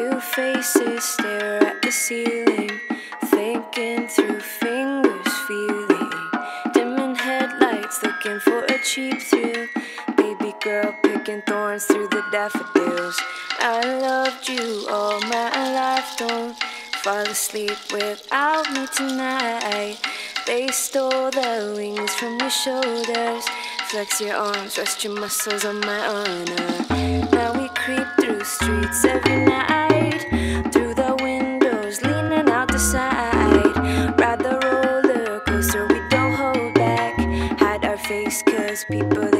Two faces stare at the ceiling, thinking through fingers, feeling. Dimming headlights, looking for a cheap thrill. Baby girl picking thorns through the daffodils. I loved you all my life, don't fall asleep without me tonight. They stole the wings from your shoulders. Flex your arms, rest your muscles on my honor. Now we creep through streets every night. people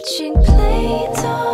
watching Play-Doh